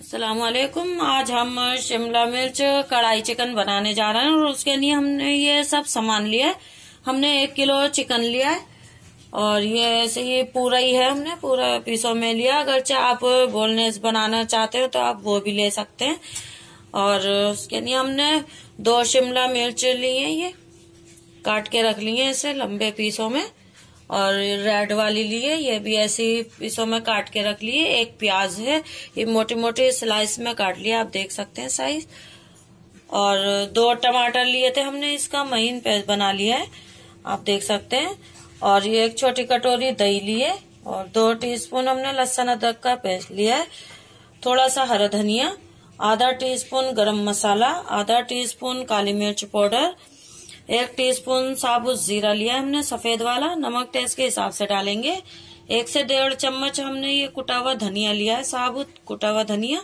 असलकुम आज हम शिमला मिर्च कढ़ाई चिकन बनाने जा रहे हैं और उसके लिए हमने ये सब सामान लिया हमने एक किलो चिकन लिया है और ये ऐसे ही पूरा ही है हमने, पूरा पीसों में लिया। अगर चाहे आप बोलने बनाना चाहते हो तो आप वो भी ले सकते हैं। और उसके लिए हमने दो शिमला मिर्च लिए ये। काट के रख लिए इसे लंबे पीसों में। और रेड वाली लिए, ये भी ऐसे पीसों में काट के रख लिए, एक प्याज है, ये मोटे मोटे स्लाइस में काट लिया आप देख सकते हैं साइज़ और दो टमाटर लिए थे हमने इसका, महीन पेस्ट बना लिया है, आप देख सकते हैं। और ये एक छोटी कटोरी दही लिए, और दो टीस्पून हमने लहसुन अदरक का पेस्ट लिया है। थोड़ा सा हरा धनिया, आधा टीस्पून गरम मसाला, आधा टीस्पून काली मिर्च पाउडर एक टीस्पून साबुत जीरा लिया हमने, सफ़ेद वाला, नमक टेस्ट के हिसाब से डालेंगे। एक से डेढ़ चम्मच हमने ये कुटा हुआ धनिया लिया है, साबुत कुटा हुआ धनिया,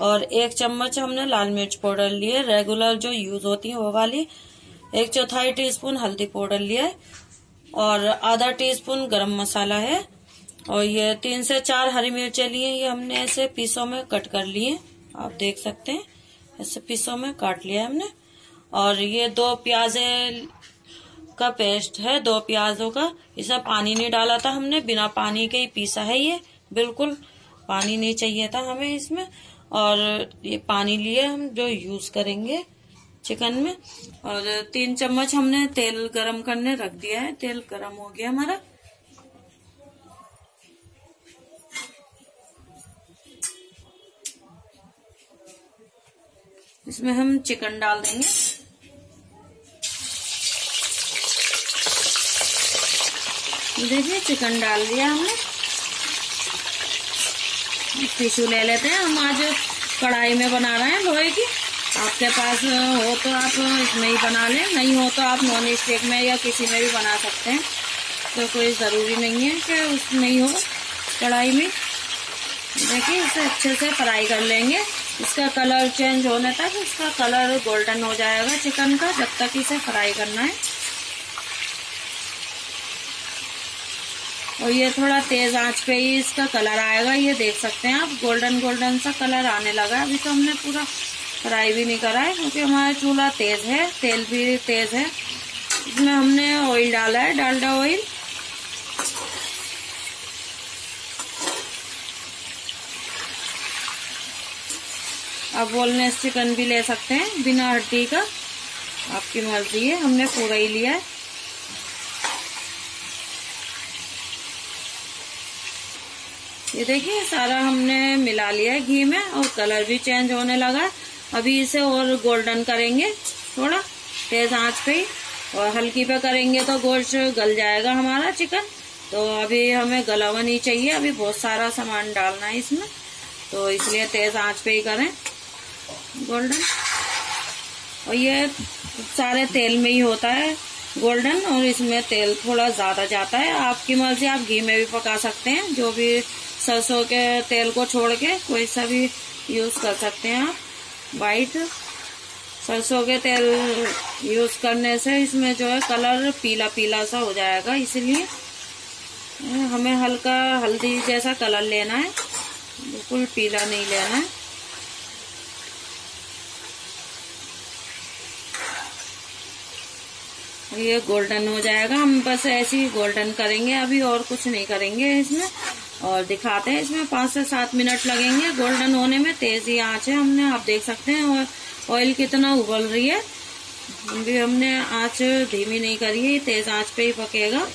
और एक चम्मच हमने लाल मिर्च पाउडर लिए रेगुलर जो यूज़ होती है वो वाली। एक चौथाई टीस्पून हल्दी पाउडर लिया है, और आधा टीस्पून गरम मसाला है, और ये तीन से चार हरी मिर्चें लिए ये हमने ऐसे पीसों में कट कर लिए आप देख सकते हैं, ऐसे पीसों में काट लिया हमने। और ये दो प्याजे का पेस्ट है, दो प्याजों का। इसमें पानी नहीं डाला था हमने, बिना पानी के ही पीसा है ये। बिल्कुल पानी नहीं चाहिए था हमें इसमें। और ये पानी लिए हम जो यूज़ करेंगे चिकन में। और तीन चम्मच हमने तेल गरम करने रख दिया है। तेल गरम हो गया हमारा। इसमें हम चिकन डाल देंगे। देखिए, चिकन डाल दिया हमने। टिश्यू ले लेते हैं। हम आज कढ़ाई में बना रहे हैं लोहे की। आपके पास हो तो आप इसमें ही बना लें। नहीं हो तो आप नॉन स्टिक में या किसी में भी बना सकते हैं। तो कोई ज़रूरी नहीं है कि उसमें ही हो कढ़ाई में। देखिए, इसे अच्छे से फ्राई कर लेंगे। इसका कलर चेंज होने तक इसका कलर गोल्डन हो जाएगा चिकन का, जब तक इसे फ्राई करना है। और ये थोड़ा तेज आँच पे ही इसका कलर आएगा, ये देख सकते हैं आप, गोल्डन गोल्डन सा कलर आने लगा अभी तो हमने पूरा फ्राई भी नहीं करा है, क्योंकि हमारा चूल्हा तेज है, तेल भी तेज है। इसमें हमने ऑयल डाला है, डालडा ऑयल आप बोलनेस चिकन भी ले सकते हैं, बिना हड्डी का। आपकी मर्ज़ी है, हमने पूरा ही लिया है। ये देखिए, सारा हमने मिला लिया है घी में और कलर भी चेंज होने लगा अभी इसे और गोल्डन करेंगे, थोड़ा तेज आँच पे ही। और हल्की पे करेंगे तो गोश्त गल जाएगा हमारा चिकन। तो अभी हमें गला हुआ नहीं चाहिए, अभी बहुत सारा सामान डालना है इसमें। तो इसलिए तेज आँच पे ही करें गोल्डन। और ये सारे तेल में ही होता है गोल्डन, और इसमें तेल थोड़ा ज़्यादा जाता है। आपकी मर्ज़ी, आप घी में भी पका सकते हैं, जो भी सरसों के तेल को छोड़ के कोई सा भी यूज़ कर सकते हैं आप। वाइट सरसों के तेल यूज़ करने से इसमें जो है कलर पीला पीला सा हो जाएगा, इसलिए हमें हल्का, हल्दी जैसा कलर लेना है। बिल्कुल पीला नहीं लेना है। ये गोल्डन हो जाएगा। हम बस ऐसे ही गोल्डन करेंगे। अभी और कुछ नहीं करेंगे इसमें। और दिखाते हैं इसमें पाँच से सात मिनट लगेंगे। गोल्डन होने में तेज ही आँच है हमने, आप देख सकते हैं, और ऑयल कितना उबल रही है। भी, हमने आँच धीमी नहीं करी है तेज आँच पे ही पकेगा।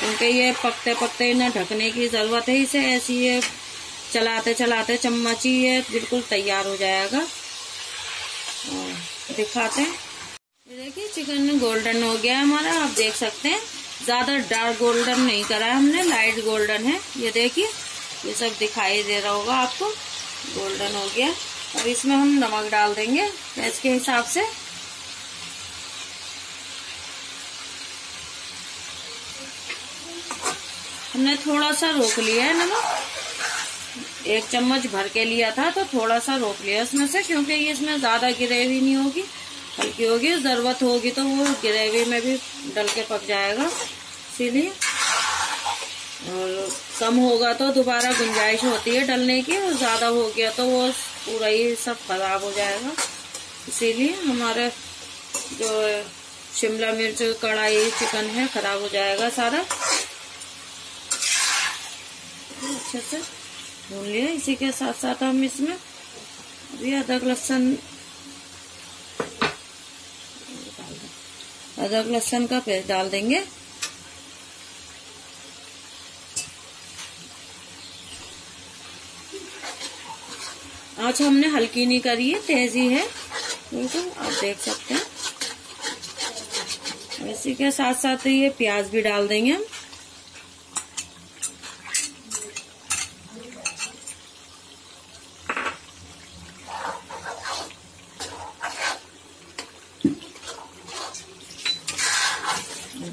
क्योंकि ये पकते पकते ना ढकने की ज़रूरत है, इसे ऐसी ये चलाते चलाते चम्मच ही ये बिल्कुल तैयार हो जाएगा। दिखाते हैं। देखिए, चिकन गोल्डन हो गया हमारा, आप देख सकते हैं। ज़्यादा डार्क गोल्डन नहीं करा है हमने लाइट गोल्डन है। ये देखिए, ये सब दिखाई दे रहा होगा आपको। गोल्डन हो गया। अब इसमें हम नमक डाल देंगे, गैस के हिसाब से। हमने थोड़ा सा रोक लिया है नमक। एक चम्मच भर के लिया था तो थोड़ा सा रोक लिया इसमें से, क्योंकि इसमें ज़्यादा ग्रेवी नहीं होगी। हल्की होगी, ज़रूरत होगी तो वो ग्रेवी में भी डल के पक जाएगा। इसीलिए और कम होगा तो दोबारा गुंजाइश होती है डलने की, और ज़्यादा हो गया तो वो पूरा ही सब खराब हो जाएगा। इसीलिए हमारे जो शिमला मिर्च, कढ़ाई, चिकन है, खराब हो जाएगा सारा। अच्छे से भून लिया। इसी के साथ साथ हम इसमें अभी अदरक, लहसन अदरक लहसन का पेस्ट डाल देंगे। आज हमने हल्की नहीं करी है, तेज़ी है। बिल्कुल, आप देख सकते हैं। इसी के साथ साथ ये प्याज भी डाल देंगे हम।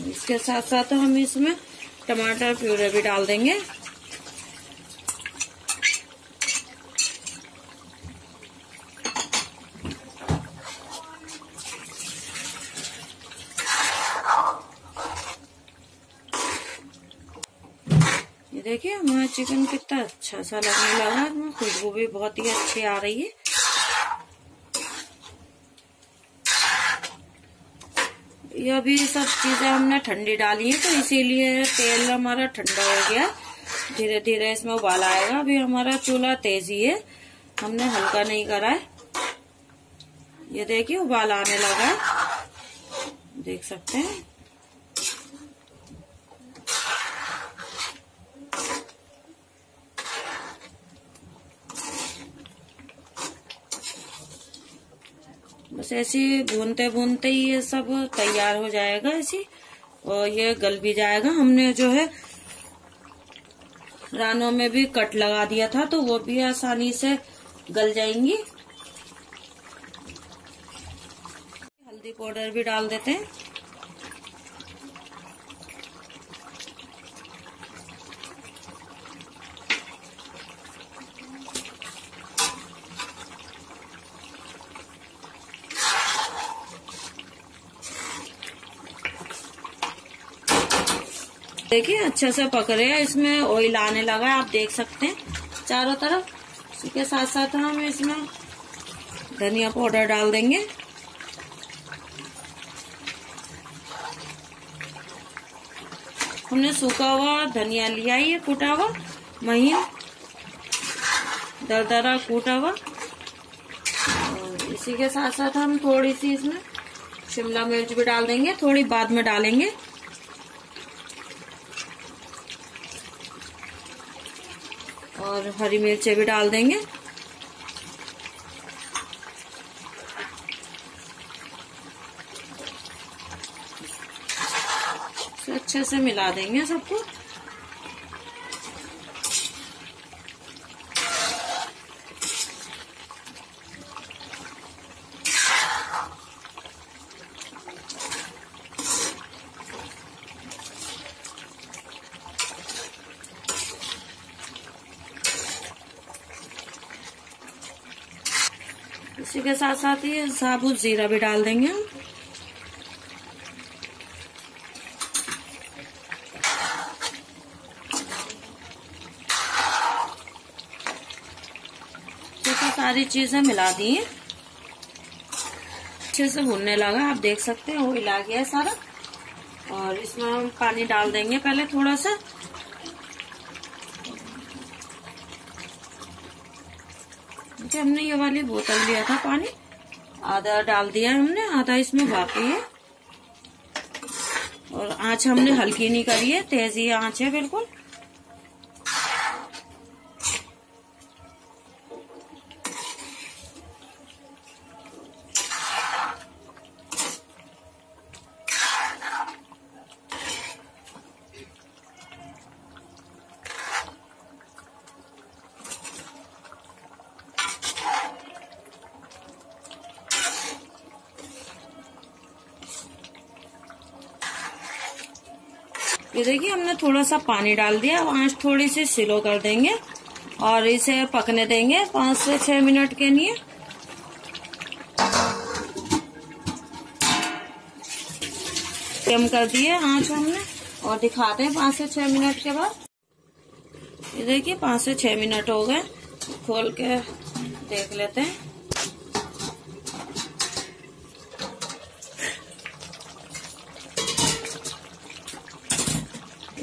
इसके साथ साथ हम इसमें टमाटर प्यूरे भी डाल देंगे। देखिए हमारा चिकन कितना अच्छा सा लगने लगा। खुशबू भी बहुत ही अच्छी आ रही है। ये अभी सब चीज़ें हमने ठंडी डाली है तो इसीलिए तेल हमारा ठंडा हो गया। धीरे धीरे इसमें उबाल आएगा। अभी हमारा चूल्हा तेज़ी है। हमने हल्का नहीं करा है। ये देखिए, उबाल आने लगा है। देख सकते हैं। बस ऐसे भूनते भूनते ही ये सब तैयार हो जाएगा ऐसी, और ये गल भी जाएगा। हमने जो है रानों में भी कट लगा दिया था तो वो भी आसानी से गल जाएँगी। हल्दी पाउडर भी डाल देते हैं। देखिए, अच्छे से पक रहे हैं। इसमें ऑयल आने लगा है, आप देख सकते हैं। चारों तरफ़। इसके साथ साथ हम इसमें धनिया पाउडर डाल देंगे। हमने सूखा हुआ धनिया लिया, ये कूटा हुआ महीन। दरदरा कूटा हुआ। और इसी के साथ साथ हम थोड़ी सी इसमें शिमला मिर्च भी डाल देंगे, थोड़ी बाद में डालेंगे। और हरी मिर्चें भी डाल देंगे। अच्छे से मिला देंगे सबको इसी के साथ साथ ही साबुत जीरा भी डाल देंगे हम। तो सारी चीज़ें मिला दी अच्छे से भुनने लगा, आप देख सकते हैं वो हिला गया सारा। और इसमें हम पानी डाल देंगे पहले थोड़ा सा। हमने ये वाली बोतल लिया था पानी। आधा डाल दिया हमने, आधा इसमें बाकी है। और आँच हमने हल्की नहीं करी है, तेज़ी आँच है बिल्कुल। देखिए हमने थोड़ा सा पानी डाल दिया। अब आँच थोड़ी सी स्लो कर देंगे और इसे पकने देंगे पाँच से छह मिनट के लिए। कम कर दिए आँच हमने और दिखाते हैं पाँच से छह मिनट के बाद। ये देखिए, पाँच से छह मिनट हो गए। खोल के देख लेते हैं।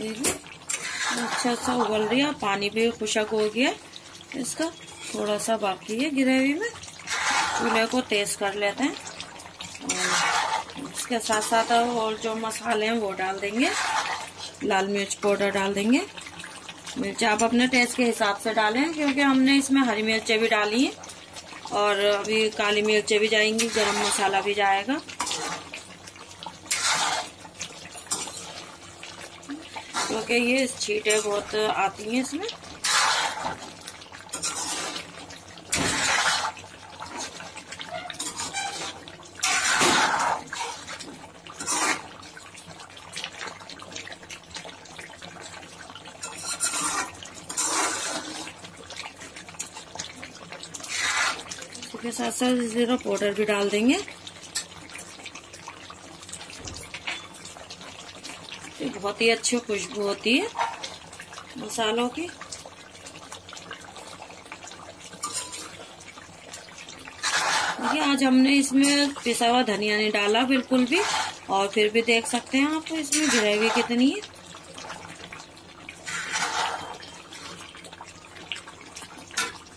अच्छा सा उबल रहा पानी भी खुशक हो गया इसका थोड़ा सा बाकी है ग्रेवी में। चूल्हे को तेज कर लेते हैं। इसके साथ साथ और जो मसाले हैं, वो डाल देंगे। लाल मिर्च पाउडर डाल देंगे। मिर्च आप अपने टेस्ट के हिसाब से डालें, क्योंकि हमने इसमें हरी मिर्चें भी डाली हैं। और अभी काली मिर्चें भी जाएँगी, गरम मसाला भी जाएगा। क्योंकि ये छीटें बहुत आती हैं इसमें। साथ साथ जीरा पाउडर भी डाल देंगे। बहुत ही अच्छी खुशबू होती है मसालों की। देखिए, आज हमने इसमें पिसा हुआ धनिया नहीं डाला बिल्कुल भी, और फिर भी देख सकते हैं आप इसमें ग्रेवी कितनी है।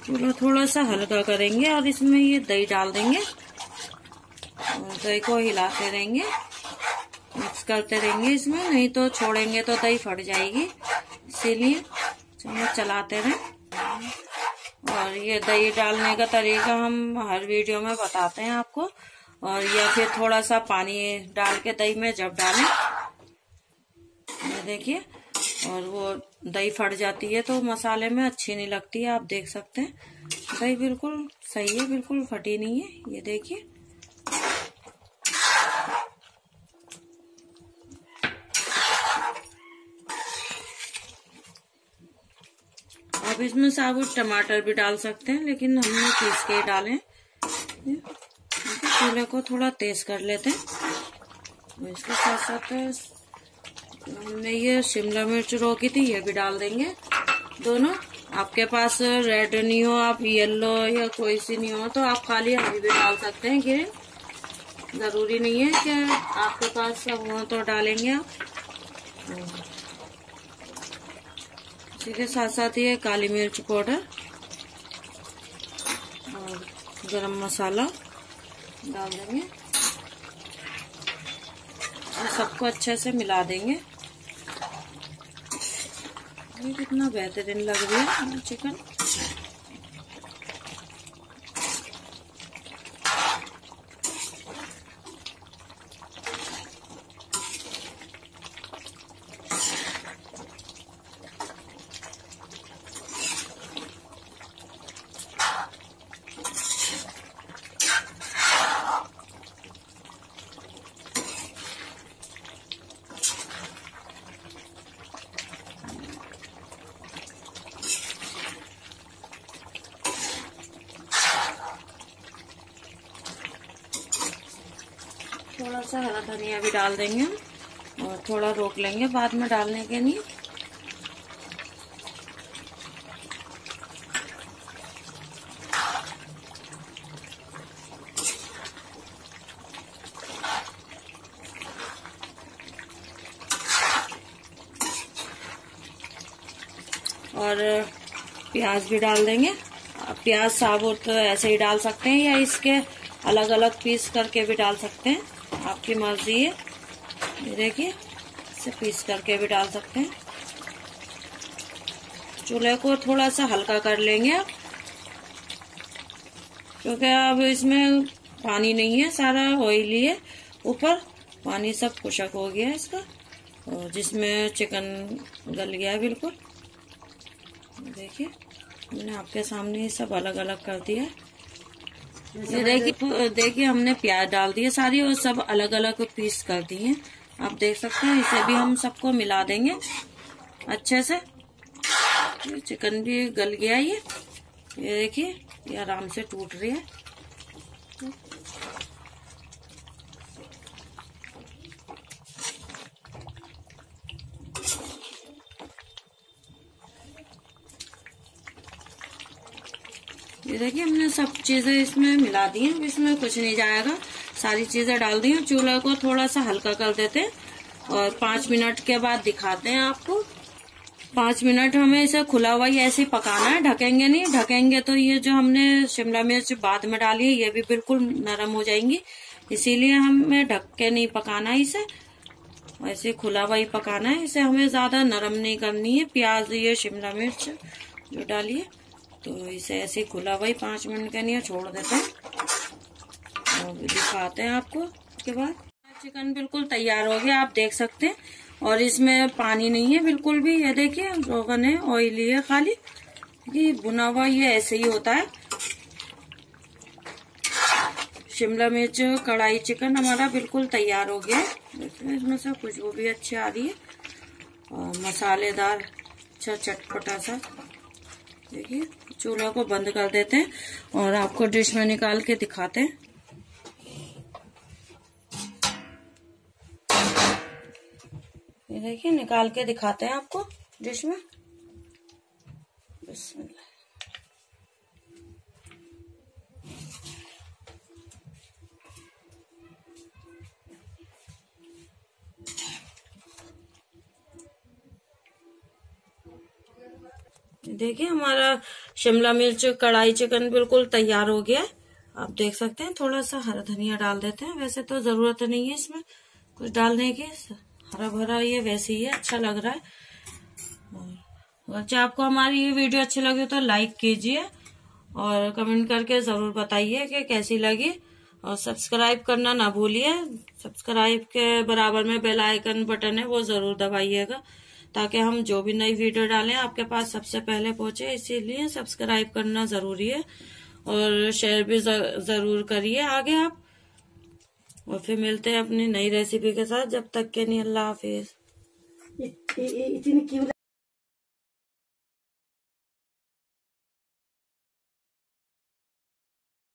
चूल्हा थोड़ा सा हल्का करेंगे और इसमें ये दही डाल देंगे दही को हिलाते रहेंगे। करते रहेंगे इसमें, नहीं तो छोड़ेंगे तो दही फट जाएगी। इसीलिए चलो चलाते रहें और ये दही डालने का तरीका हम हर वीडियो में बताते हैं आपको। और या फिर थोड़ा सा पानी डाल के दही में जब डालें, ये देखिए, और वो दही फट जाती है तो मसाले में अच्छी नहीं लगती है आप देख सकते हैं। दही बिल्कुल सही है, बिल्कुल फटी नहीं है, ये देखिए। इसमें साबुत टमाटर भी डाल सकते हैं, लेकिन हमने पीस के ही डाले। चूल्हे को थोड़ा तेज कर लेते हैं। इसके साथ साथ हमने ये शिमला मिर्च रोकी थी, ये भी डाल देंगे। दोनों, आपके पास रेड नहीं हो, आप येलो या कोई सी नहीं हो तो आप खाली हरी भी डाल सकते हैं ग्रीन ज़रूरी नहीं है कि आपके पास सब हो तो डालेंगे आप। इसी के साथ साथ ये काली मिर्च पाउडर और गरम मसाला डाल देंगे। और सबको अच्छे से मिला देंगे। ये कितना बेहतरीन लग रही है, चिकन। थोड़ा सा हरा धनिया भी डाल देंगे और थोड़ा रोक लेंगे बाद में डालने के लिए। और प्याज भी डाल देंगे। प्याज साबुत ऐसे ही डाल सकते हैं या इसके अलग अलग पीस करके भी डाल सकते हैं। आपकी मर्ज़ी है। ये देखिए, इसे पीस करके भी डाल सकते हैं। चूल्हे को थोड़ा सा हल्का कर लेंगे आप क्योंकि अब इसमें पानी नहीं है, सारा ऑयली है ऊपर पानी सब खुशक हो गया है इसका, और जिसमें चिकन गल गया है बिल्कुल। देखिए, मैंने आपके सामने ये सब अलग अलग कर दिया ये देखिए देखिए, हमने प्याज डाल दिए सारी और सब अलग अलग पीस कर दिए। आप देख सकते हैं, इसे भी हम सबको मिला देंगे। अच्छे से। चिकन भी गल गया ये। ये देखिए, ये आराम से टूट रही है। ये देखिए, हमने सब चीज़ें इसमें मिला दी हैं, इसमें कुछ नहीं जाएगा सारी चीज़ें डाल दी हैं। चूल्हा को थोड़ा सा हल्का कर देते हैं और पाँच मिनट के बाद दिखाते हैं आपको। पाँच मिनट हमें इसे खुला हुआ ही ऐसे ही पकाना है। ढकेंगे नहीं। ढकेंगे तो ये जो हमने शिमला मिर्च बाद में डाली है, ये भी बिल्कुल नरम हो जाएँगी। इसीलिए हमें ढक के नहीं पकाना है इसे। ऐसे खुला हुआ ही पकाना है। इसे हमें ज़्यादा नरम नहीं करनी है। प्याज, ये शिमला मिर्च जो डाली है तो इसे ऐसे खुला हुआ ही पाँच मिनट के लिए छोड़ देते हैं। और दिखाते हैं आपको, उसके बाद। चिकन बिल्कुल तैयार हो गया, आप देख सकते हैं। और इसमें पानी नहीं है, बिल्कुल भी। ये देखिए, रोगन है ऑयली है खाली। ये बुना हुआ, ये ऐसे ही होता है। शिमला मिर्च, कढ़ाई चिकन हमारा बिल्कुल तैयार हो गया है। इसमें से खुशबू भी अच्छी आ रही है। और मसालेदार अच्छा चटपटा सा। देखिए। चूल्हा को बंद कर देते हैं और आपको डिश में निकाल के दिखाते हैं। ये देखिए, निकाल के दिखाते हैं आपको डिश में। बिस्मिल्लाह। देखिए, हमारा शिमला मिर्च, कढ़ाई चिकन बिल्कुल तैयार हो गया आप देख सकते हैं थोड़ा सा हरा धनिया डाल देते हैं। वैसे तो ज़रूरत नहीं है इसमें कुछ डालने की। हरा भरा ये वैसे ही है अच्छा लग रहा है। और अच्छा आपको हमारी ये वीडियो अच्छी लगी तो लाइक कीजिए और कमेंट करके ज़रूर बताइए कि कैसी लगी। और सब्सक्राइब करना ना भूलिए। सब्सक्राइब के बराबर में बेल आइकन बटन है, वो ज़रूर दबाइएगा। ताकि हम जो भी नई वीडियो डालें, आपके पास सबसे पहले पहुँचे, इसीलिए सब्सक्राइब करना ज़रूरी है और शेयर भी ज़रूर करिए आगे आप। और फिर मिलते हैं अपनी नई रेसिपी के साथ, जब तक के नहीं अल्लाह हाफिज।